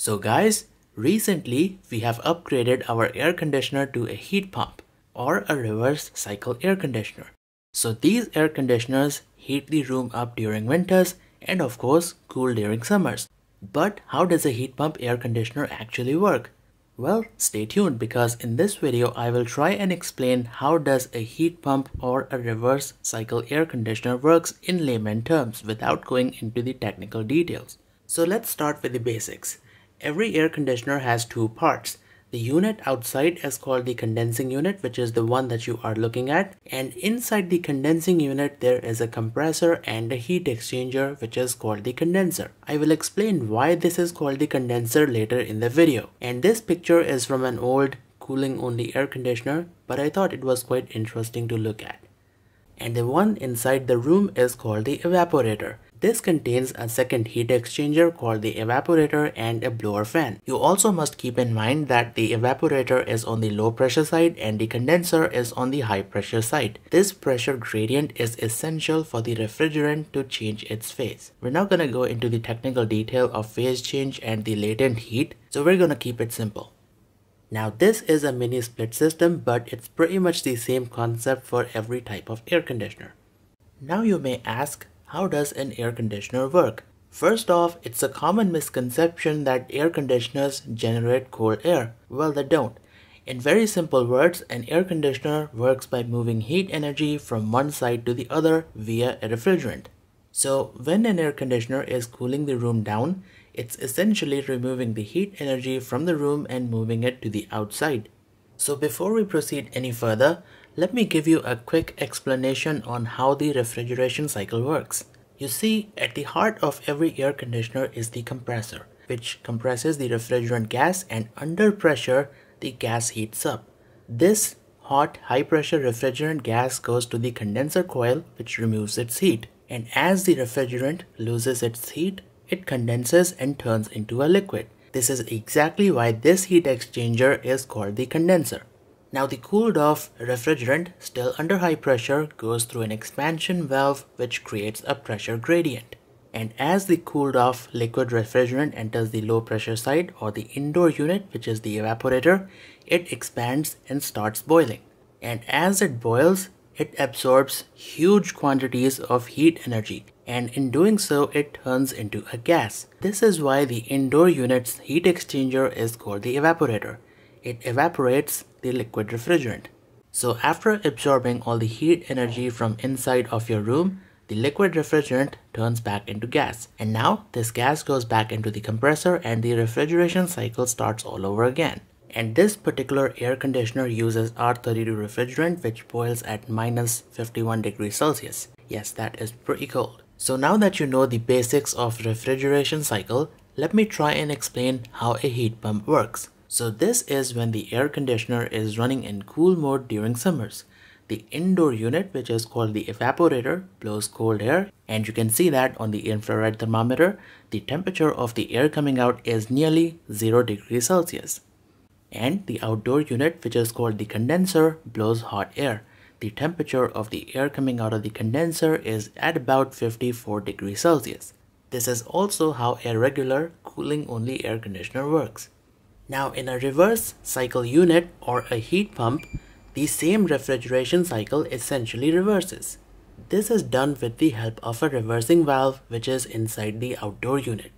So guys, recently we have upgraded our air conditioner to a heat pump or a reverse cycle air conditioner. So these air conditioners heat the room up during winters and of course cool during summers. But how does a heat pump air conditioner actually work? Well, stay tuned because in this video I will try and explain how does a heat pump or a reverse cycle air conditioner works in layman terms without going into the technical details. So let's start with the basics. Every air conditioner has two parts. The unit outside is called the condensing unit, which is the one that you are looking at. And inside the condensing unit, there is a compressor and a heat exchanger, which is called the condenser. I will explain why this is called the condenser later in the video. And this picture is from an old cooling only air conditioner, but I thought it was quite interesting to look at. And the one inside the room is called the evaporator. This contains a second heat exchanger called the evaporator and a blower fan. You also must keep in mind that the evaporator is on the low pressure side and the condenser is on the high pressure side. This pressure gradient is essential for the refrigerant to change its phase. We're now going to go into the technical detail of phase change and the latent heat, so we're going to keep it simple. Now this is a mini split system but it's pretty much the same concept for every type of air conditioner. Now you may ask how does an air conditioner work? First off, it's a common misconception that air conditioners generate cold air. Well, they don't. In very simple words, an air conditioner works by moving heat energy from one side to the other via a refrigerant. So, when an air conditioner is cooling the room down, it's essentially removing the heat energy from the room and moving it to the outside. So before we proceed any further, let me give you a quick explanation on how the refrigeration cycle works. You see, at the heart of every air conditioner is the compressor, which compresses the refrigerant gas and under pressure, the gas heats up. This hot, high pressure refrigerant gas goes to the condenser coil, which removes its heat. And as the refrigerant loses its heat, it condenses and turns into a liquid. This is exactly why this heat exchanger is called the condenser. Now the cooled off refrigerant still under high pressure goes through an expansion valve which creates a pressure gradient. And as the cooled off liquid refrigerant enters the low pressure side or the indoor unit which is the evaporator, it expands and starts boiling. And as it boils, it absorbs huge quantities of heat energy and in doing so it turns into a gas. This is why the indoor unit's heat exchanger is called the evaporator. It evaporates the liquid refrigerant. So after absorbing all the heat energy from inside of your room, the liquid refrigerant turns back into gas. And now this gas goes back into the compressor and the refrigeration cycle starts all over again. And this particular air conditioner uses R32 refrigerant which boils at minus 51 degrees Celsius. Yes, that is pretty cold. So now that you know the basics of refrigeration cycle, let me try and explain how a heat pump works. So this is when the air conditioner is running in cool mode during summers. The indoor unit, which is called the evaporator, blows cold air and you can see that on the infrared thermometer, the temperature of the air coming out is nearly 0 degrees Celsius. And the outdoor unit, which is called the condenser, blows hot air. The temperature of the air coming out of the condenser is at about 54 degrees Celsius. This is also how a regular cooling only air conditioner works. Now in a reverse cycle unit or a heat pump, the same refrigeration cycle essentially reverses. This is done with the help of a reversing valve which is inside the outdoor unit.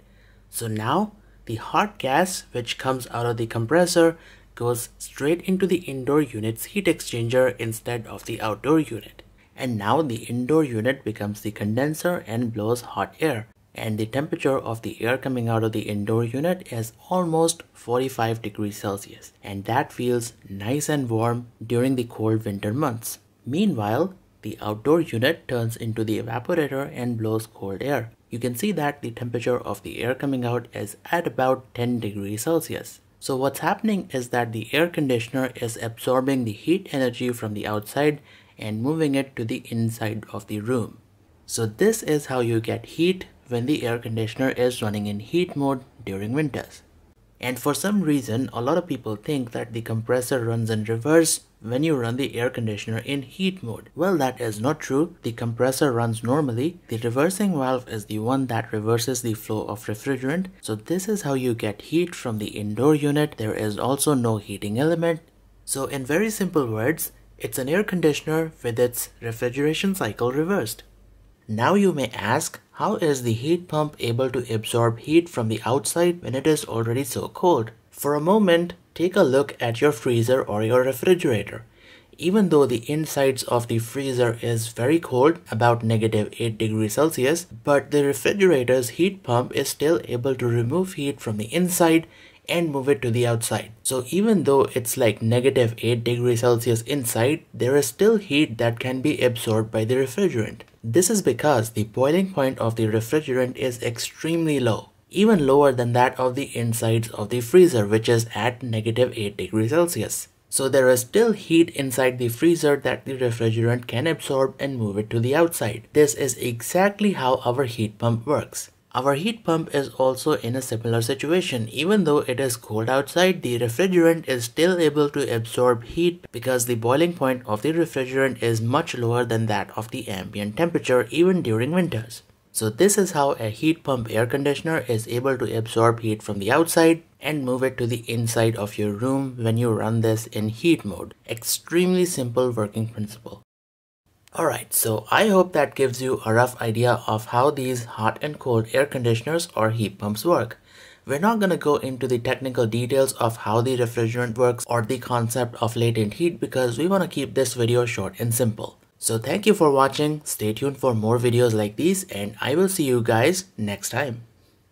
So now the hot gas which comes out of the compressor goes straight into the indoor unit's heat exchanger instead of the outdoor unit. And now the indoor unit becomes the condenser and blows hot air and the temperature of the air coming out of the indoor unit is almost 45 degrees Celsius and that feels nice and warm during the cold winter months. Meanwhile, the outdoor unit turns into the evaporator and blows cold air. You can see that the temperature of the air coming out is at about 10 degrees Celsius. So what's happening is that the air conditioner is absorbing the heat energy from the outside and moving it to the inside of the room. So this is how you get heat when the air conditioner is running in heat mode during winters. And for some reason, a lot of people think that the compressor runs in reverse when you run the air conditioner in heat mode. Well, that is not true. The compressor runs normally. The reversing valve is the one that reverses the flow of refrigerant. So this is how you get heat from the indoor unit. There is also no heating element. So in very simple words, it's an air conditioner with its refrigeration cycle reversed. Now you may ask, how is the heat pump able to absorb heat from the outside when it is already so cold? For a moment, take a look at your freezer or your refrigerator. Even though the insides of the freezer is very cold, about negative 8 degrees Celsius, but the refrigerator's heat pump is still able to remove heat from the inside and move it to the outside. So even though it's like negative 8 degrees Celsius inside, there is still heat that can be absorbed by the refrigerant. This is because the boiling point of the refrigerant is extremely low, even lower than that of the insides of the freezer which is at negative 8 degrees Celsius. So there is still heat inside the freezer that the refrigerant can absorb and move it to the outside. This is exactly how our heat pump works. Our heat pump is also in a similar situation. Even though it is cold outside, the refrigerant is still able to absorb heat because the boiling point of the refrigerant is much lower than that of the ambient temperature even during winters. So this is how a heat pump air conditioner is able to absorb heat from the outside and move it to the inside of your room when you run this in heat mode. Extremely simple working principle. Alright, so I hope that gives you a rough idea of how these hot and cold air conditioners or heat pumps work. We're not going to go into the technical details of how the refrigerant works or the concept of latent heat because we want to keep this video short and simple. So thank you for watching, stay tuned for more videos like these and I will see you guys next time.